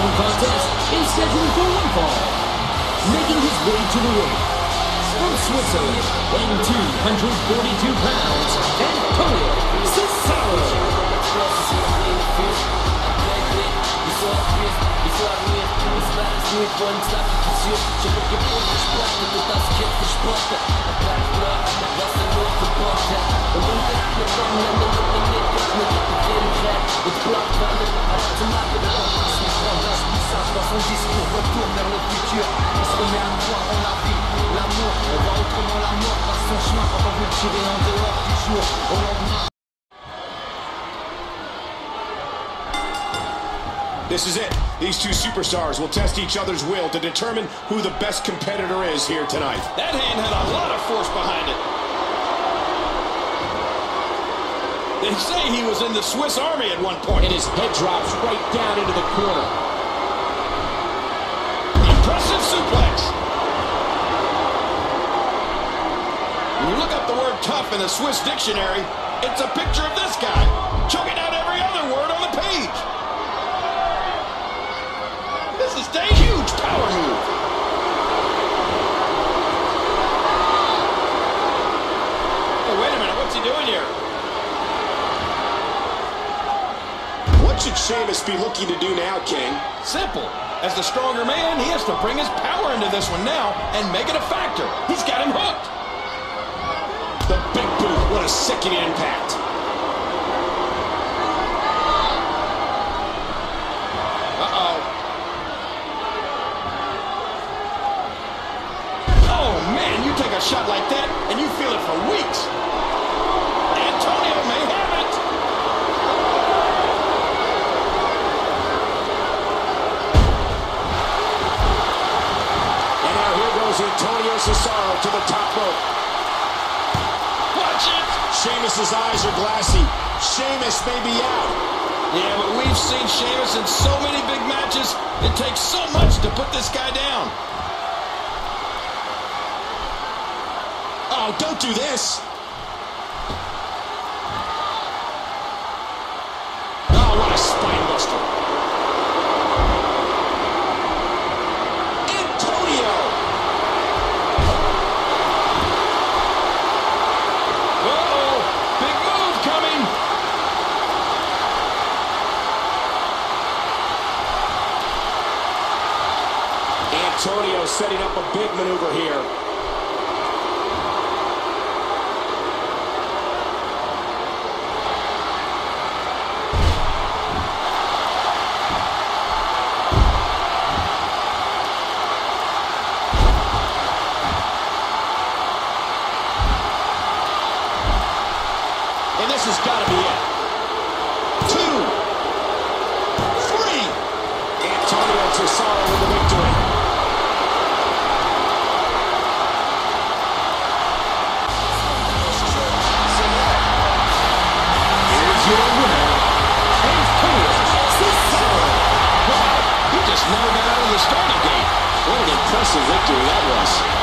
throwing contest is scheduled for one fall, making his way to the ring. From Switzerland, weighing 242 pounds, Antonio Cesaro. This is it. These two superstars will test each other's will to determine who the best competitor is here tonight. That hand had a lot of force behind it. They say he was in the Swiss Army at one point. And his head drops right down into the corner. Tough in the Swiss dictionary, it's a picture of this guy, choking out every other word on the page. This is a huge power move. Hey, wait a minute, what's he doing here? What should Sheamus be looking to do now, King? Simple. As the stronger man, he has to bring his power into this one now and make it a factor. He's got him hooked. Sickening impact. Uh-oh. Oh, man, you take a shot like that, and you feel it for weeks. Antonio may have it. And now here goes Antonio Cesaro to the top rope. Watch it. Sheamus' eyes are glassy. Sheamus may be out. Yeah, but we've seen Sheamus in so many big matches. It takes so much to put this guy down. Oh, don't do this. Oh, what a spine buster. Antonio. Uh-oh. Big move coming. Antonio setting up a big maneuver here. And this has got to be it. Two. Three. Antonio Cesaro with the victory. Your winner, Antonio Cesaro. He just never got out of the starting gate. What an impressive victory that was.